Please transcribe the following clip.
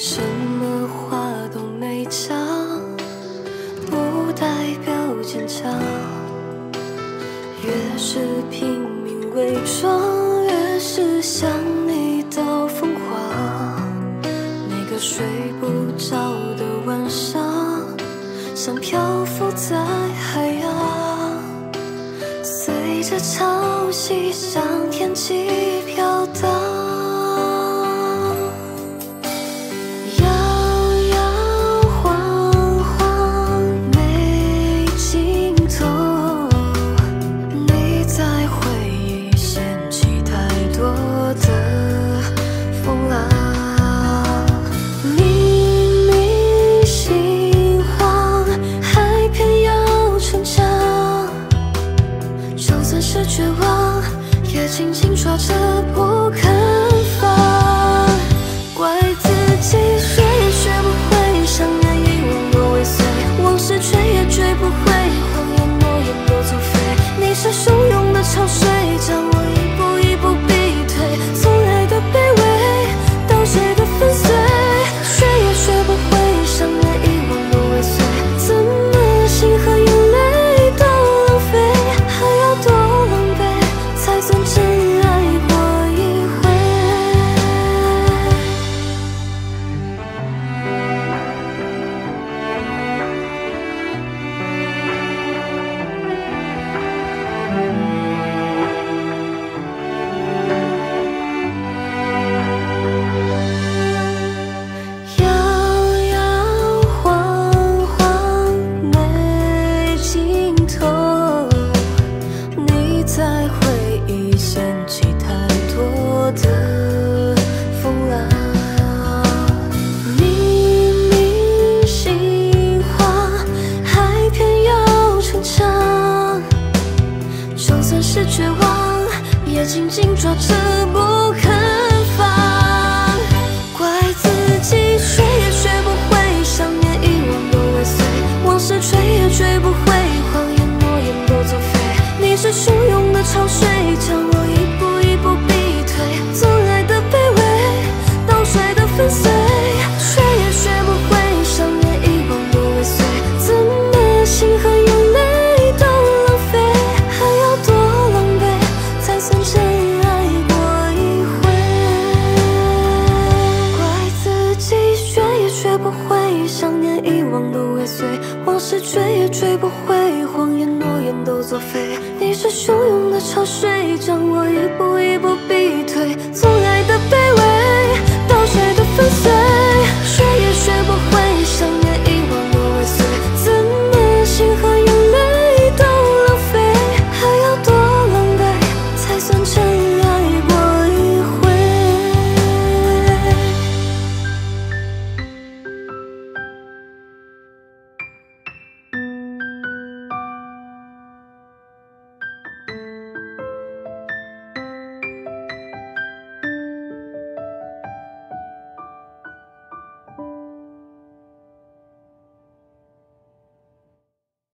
什么话都没讲，不代表坚强。越是拼命伪装，越是想你到疯狂。那个睡不着的晚上，像漂浮在海洋，随着潮汐向天际轻轻说着不肯放。怪自己学也学不会，想念遗忘多未遂，往事追也追不回，谎言诺言都作废。你是汹涌的潮水，已掀起太多的风浪。明明心慌，还偏要逞强。就算是绝望，也紧紧抓着不肯汹涌的潮水，将我不悔想念遗忘都未遂往事追也追不回谎言诺言都作废。你是汹涌的潮水将我一步一步逼退。从爱的卑微